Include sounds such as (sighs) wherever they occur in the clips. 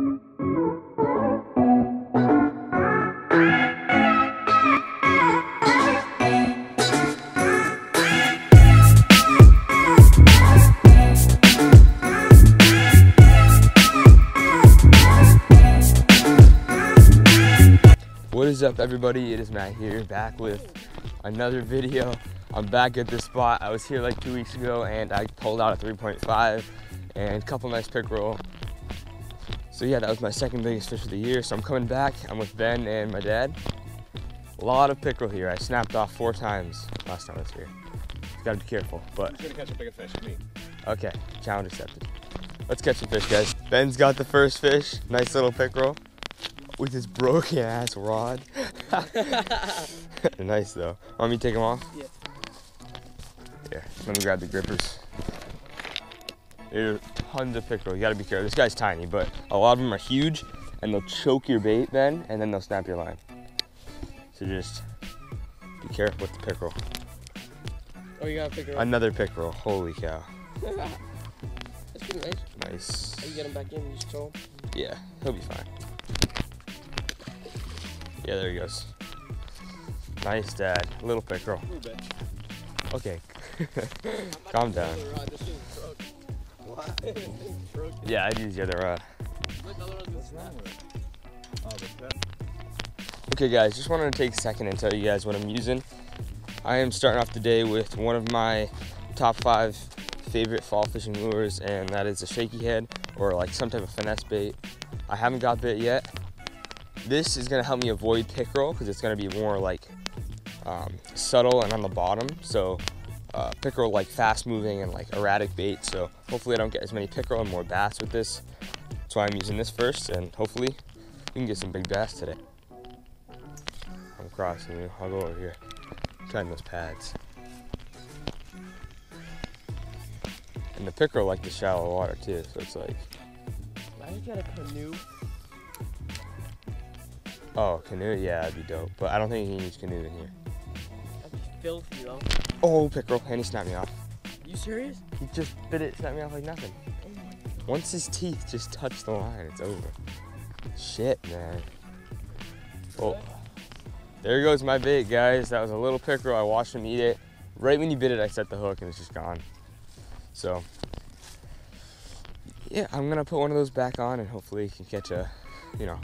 What is up everybody? It is Matt here back with another video. I'm back at this spot. I was here like two weeks ago and I pulled out a 3.5 and a couple nice pickerel. So yeah, that was my second biggest fish of the year. So I'm coming back. I'm with Ben and my dad. A lot of pickerel here. I snapped off four times last time I was here. You Gotta be careful, but Who's gonna catch a bigger fish? Me. okay, challenge accepted. Let's catch some fish, guys. Ben's got the first fish. Nice little pickerel with his broken ass rod. (laughs) Nice though. Want me to take him off? Yeah. Here, let me grab the grippers. There's tons of pickerel. You gotta be careful. This guy's tiny, but a lot of them are huge and they'll choke your bait then and then they'll snap your line. So just be careful with the pickerel. Oh, you got a out. Another pickerel. Holy cow. (laughs) That's pretty nice. Nice. Oh, you get him back in, you just throw him. Yeah, he'll be fine. Yeah, there he goes. Nice, Dad. Little pickerel. A little bit. Okay. (laughs) Calm down. Yeah, I'd use the other rod. Okay, guys, just wanted to take a second and tell you guys what I'm using. I am starting off the day with one of my top five favorite fall fishing lures, and that is a shaky head or like some type of finesse bait. I haven't got bit yet. This is gonna help me avoid pickerel because it's gonna be more like um, subtle and on the bottom. So uh, pickerel like fast moving and like erratic bait. So hopefully I don't get as many pickerel and more bass with this. That's why I'm using this first, and hopefully we can get some big bass today. I'm crossing you. I'll go over here. Trying those pads. And the pickerel like the shallow water too, so it's like, Why you get a canoe? oh, canoe, yeah, that'd be dope. But I don't think you can use canoe in here. Filthy, though. Oh, pickerel, and he snapped me off. You serious? He just bit it, snapped me off like nothing. Once his teeth just touch the line, it's over. Shit, man. Oh, there goes my bait, guys. That was a little pickerel. I watched him eat it. Right when you bit it, I set the hook and it's just gone. So, yeah, I'm gonna put one of those back on and hopefully can catch a, you know,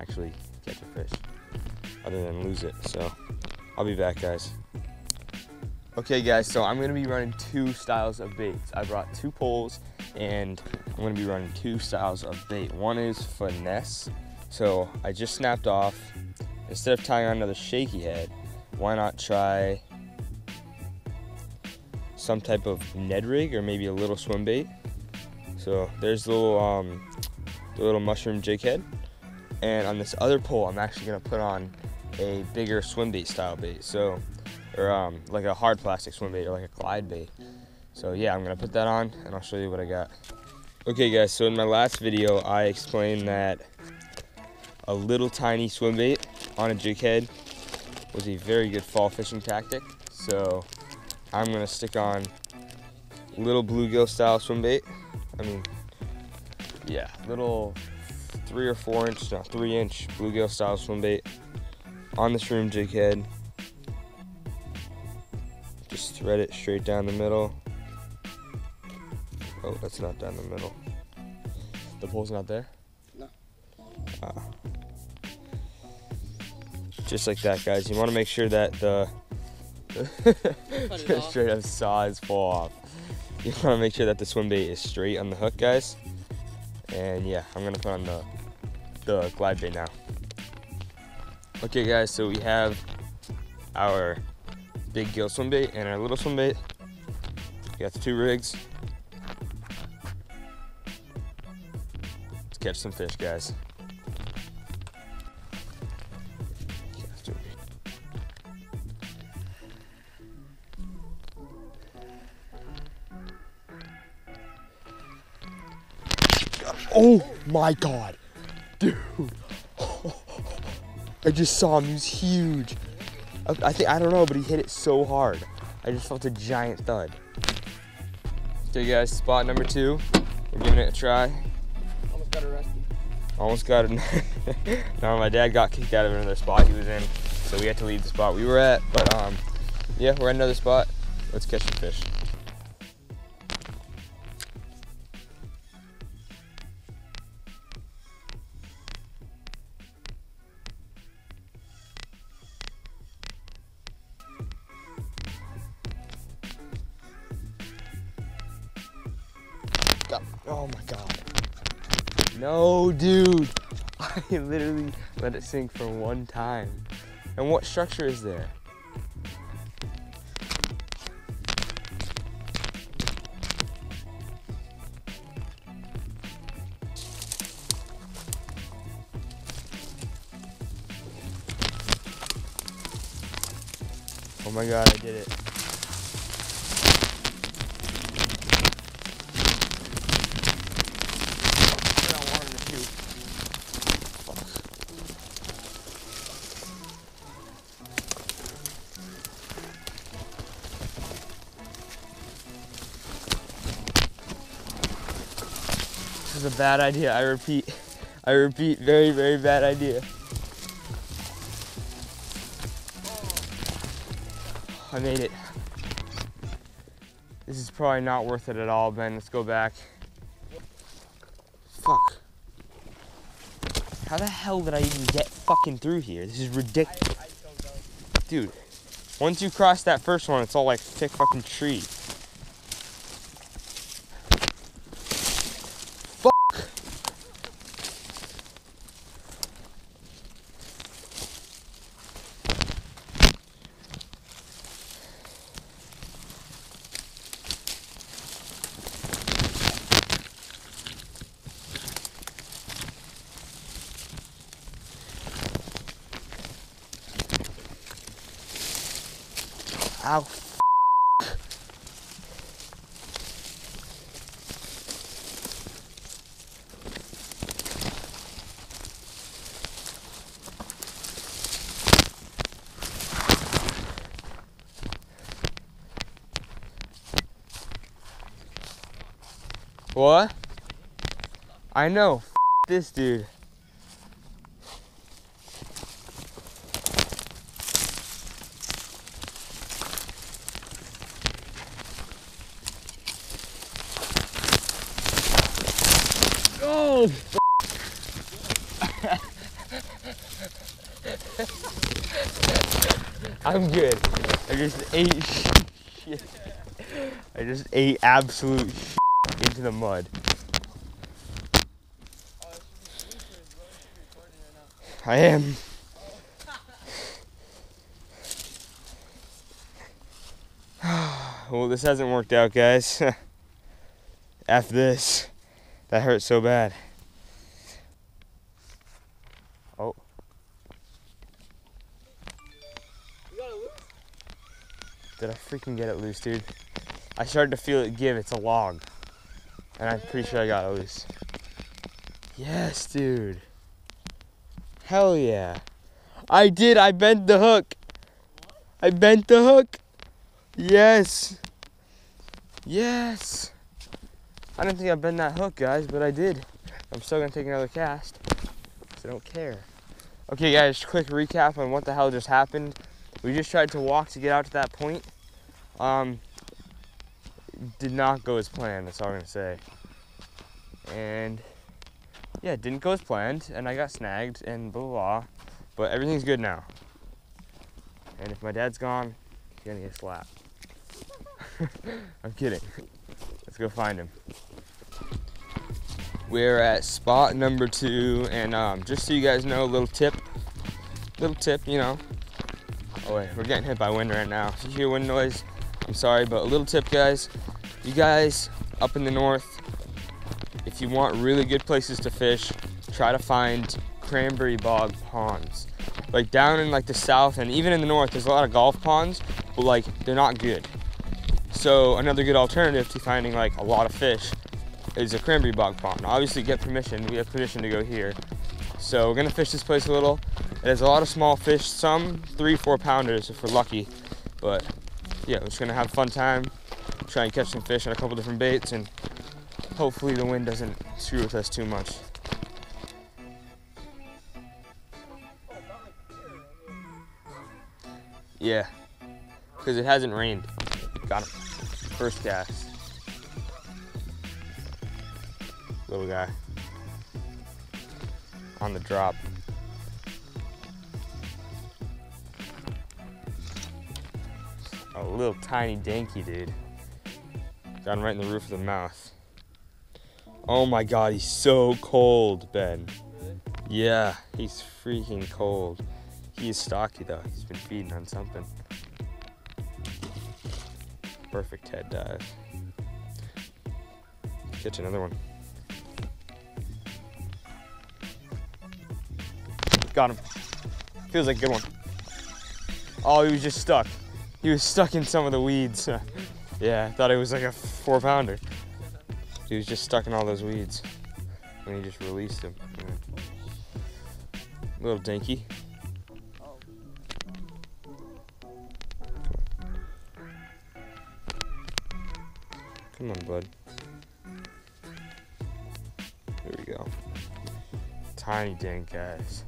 actually catch a fish, other than lose it. So, I'll be back, guys. Okay, guys. So I'm gonna be running two styles of baits. I brought two poles and I'm gonna be running two styles of bait. One is finesse. So I just snapped off. Instead of tying on another shaky head, why not try some type of Ned rig or maybe a little swim bait? So there's the little um, the little mushroom jig head. And on this other pole, I'm actually gonna put on a bigger swim bait style bait. So or um, like a hard plastic swim bait or like a glide bait. So yeah, I'm gonna put that on and I'll show you what I got. Okay guys, so in my last video, I explained that a little tiny swim bait on a jig head was a very good fall fishing tactic. So I'm gonna stick on little bluegill style swim bait. I mean, yeah, little three or four inch, no, three inch bluegill style swim bait on the shroom jig head. Just thread it straight down the middle. Oh, that's not down the middle. The pole's not there? No. Ah. Just like that, guys. You want to make sure that the it (laughs) the off. straight up saws fall off. You want to make sure that the swim bait is straight on the hook, guys. And yeah, I'm gonna put on the the glide bait now. Okay, guys. So we have our big gill swim bait and our little swim bait. Got the two rigs. Let's catch some fish, guys. Oh my god. Dude. (laughs) I just saw him. He was huge. I, think I don't know, but he hit it so hard. I just felt a giant thud. Okay, guys, spot number two. We're giving it a try. Almost got arrested. Almost got it. (laughs) no, my dad got kicked out of another spot he was in, so we had to leave the spot we were at. But um, yeah, we're at another spot. Let's catch some fish. Oh my god. No, dude. (laughs) I literally let it sink for one time. And what structure is there? Oh my god, I did it. I Fuck. This is a bad idea. I repeat. I repeat, very, very bad idea. I made it. This is probably not worth it at all, Ben. Let's go back. Fuck. How the hell did I even get fucking through here? This is ridiculous. Dude, once you cross that first one, it's all like thick fucking tree. Ow. What? I know. F- this dude. (laughs) I'm good. I just ate (laughs) shit. I just ate absolute shit into the mud. I am. (sighs) well, this hasn't worked out, guys. (laughs) F this. That hurt so bad. Oh. Did I freaking get it loose, dude? I started to feel it give. It's a log. And I'm pretty sure I got it loose. Yes, dude. Hell yeah. I did. I bent the hook. I bent the hook. Yes. Yes. I didn't think I'd bend that hook, guys, but I did. I'm still gonna take another cast. I don't care. Okay, guys, quick recap on what the hell just happened. We just tried to walk to get out to that point. Um, did not go as planned. That's all I'm gonna say. And yeah, it didn't go as planned, and I got snagged and blah blah. blah. But everything's good now. And if my dad's gone, he's gonna get slapped. (laughs) I'm kidding. Let's go find him. We're at spot number two, and um, just so you guys know, a little tip, little tip, you know. Oh we're getting hit by wind right now. If you hear wind noise, I'm sorry, but a little tip, guys. You guys up in the north, if you want really good places to fish, try to find cranberry bog ponds. Like down in like the south and even in the north, there's a lot of golf ponds, but like they're not good. So another good alternative to finding like a lot of fish is a cranberry bog pond. Obviously, get permission. We have permission to go here. So we're gonna fish this place a little. And there's a lot of small fish, some three, four pounders if we're lucky. But yeah, we're just gonna have a fun time, try and catch some fish on a couple different baits, and hopefully the wind doesn't screw with us too much. Yeah, because it hasn't rained. Got him. First cast. Little guy. On the drop. Little tiny dinky dude. Him right in the roof of the mouth. Oh my god, he's so cold, Ben. Yeah, he's freaking cold. He is stocky though. He's been feeding on something. Perfect head dive. Catch another one. Got him. Feels like a good one. Oh, he was just stuck. He was stuck in some of the weeds. (laughs) yeah, I thought it was like a four pounder. He was just stuck in all those weeds. And he just released him. Yeah. Little dinky. Come on, bud. There we go. Tiny dink, guys.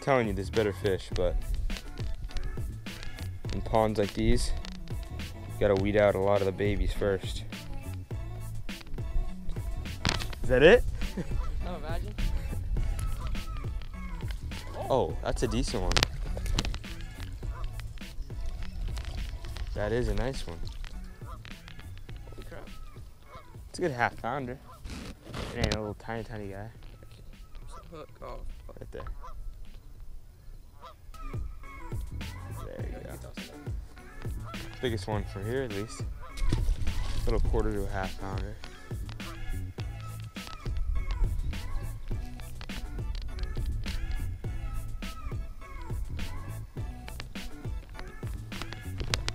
telling you, there's better fish, but in ponds like these, you gotta weed out a lot of the babies first. Is that it? Oh, imagine. Oh, that's a decent one. That is a nice one. Holy crap. It's a good half pounder. It ain't a little tiny, tiny guy. Hook off. Right there. There you go. Biggest one for here, at least. Little quarter to a half pounder.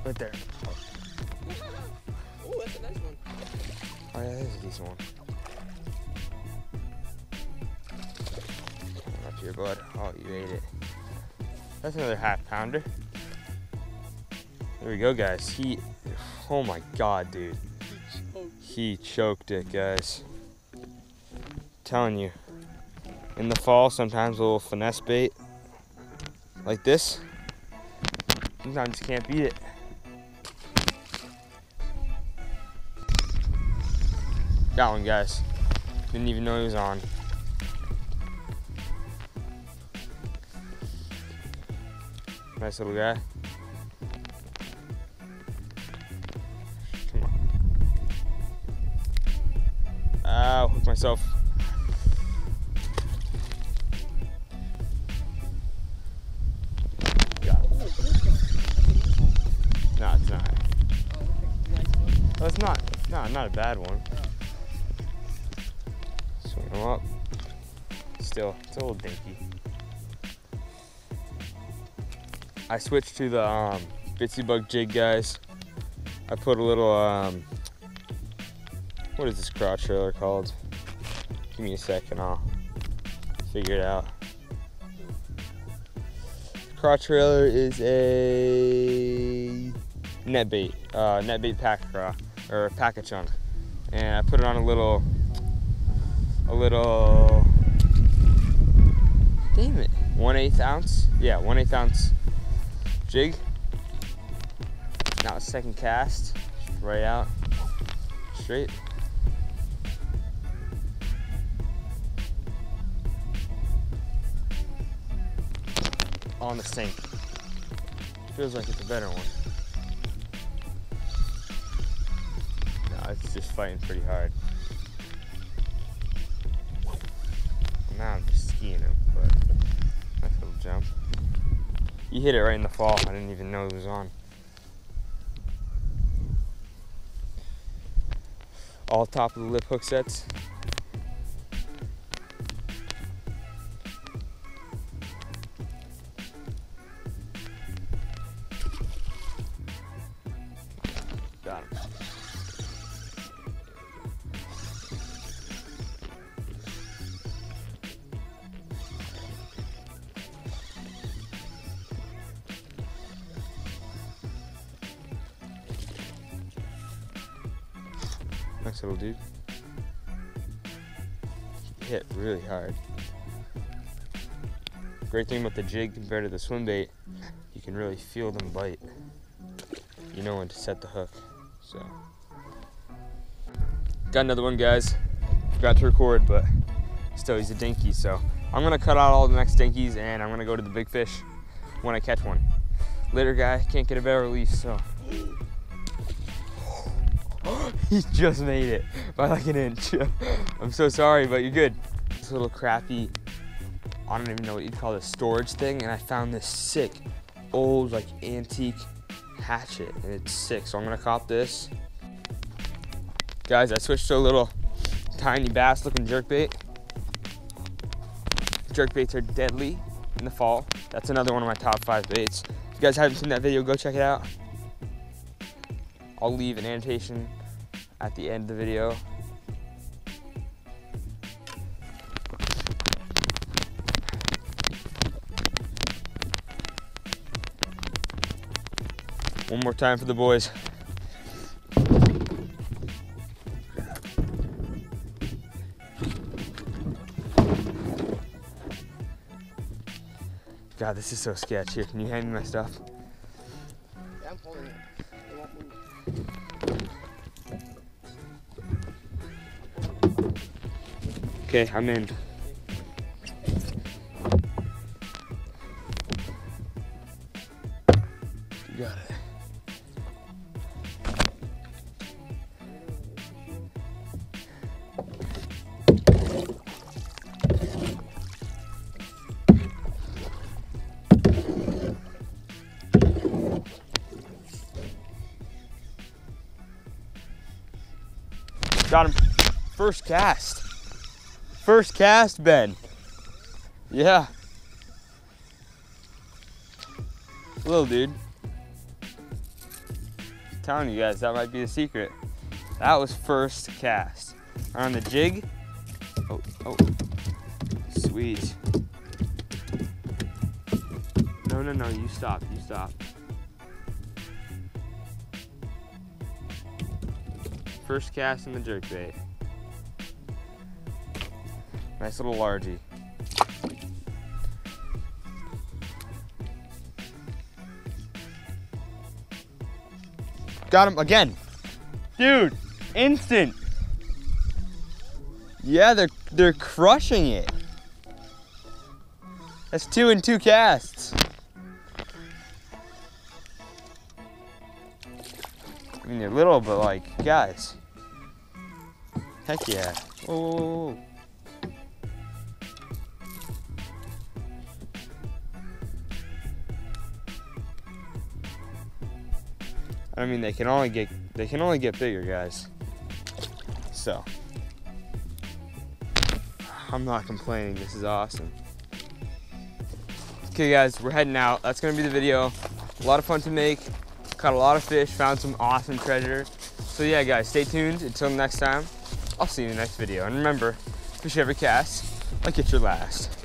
Right there. Oh, that's a nice one. Oh yeah, that's a decent one. Up here, bud. Oh, you ate it. That's another half pounder. There we go, guys. He, oh my god, dude. He choked it, guys. telling you. In the fall, sometimes a little finesse bait like this. Sometimes you can't beat it. Got one, guys. Didn't even know he was on. Nice little guy. Hooked myself. No, it's not. it's not. No, not a bad one. Swing him up. Still, it's a little dinky. I switched to the um, Bitsy Bug jig, guys. I put a little, um, what is this crotch trailer called? Give me a second, I'll figure it out. Crotch trailer is a NetBait, uh, net bait Paca Craw or Paca Chunk, and I put it on a little, a little, damn it, one eighth ounce, yeah, one eighth ounce jig. Now second cast, right out, straight. On the sink. Feels like it's a better one. No, it's just fighting pretty hard. Now I'm just skiing him, but nice little jump. He hit it right in the fall. I didn't even know it was on. All top of the lip hook sets. Little dude. Hit really hard. Great thing about the jig compared to the swim bait, you can really feel them bite. You know when to set the hook. So got another one, guys. Forgot to record, but still he's a dinky. So I'm gonna cut out all the next dinkies and I'm gonna go to the big fish when I catch one. Later, guy. Can't get a better release, so. (laughs) he just made it by like an inch. (laughs) I'm so sorry, but you're good. This little crappy, I don't even know what you'd call this storage thing, and I found this sick, old like antique hatchet, and it's sick. So I'm gonna cop this. Guys, I switched to a little tiny bass looking jerkbait. Jerkbaits are deadly in the fall. That's another one of my top five baits. If you guys haven't seen that video, go check it out. I'll leave an annotation at the end of the video. One more time for the boys. God, this is so sketch. Here, can you hand me my stuff? Okay, I'm in. Got it. Got him. First cast. First cast, Ben. Yeah. Little dude. telling you guys, that might be the secret. That was first cast. On the jig. Oh, oh. Sweet. No, no, no, you stop, you stop. First cast in the jerkbait. Nice little largy. Got him again. Dude, instant. Yeah, they're they're crushing it. That's two and two casts. I mean, they're little, but like, guys. Heck yeah. Whoa, whoa, whoa, whoa. I mean, they can only get they can only get bigger, guys. So, I'm not complaining. This is awesome. Okay, guys, we're heading out. That's gonna be the video. A lot of fun to make. Caught a lot of fish. Found some awesome treasure. So yeah, guys, stay tuned. Until next time, I'll see you in the next video. And remember, fish every cast like it's your last.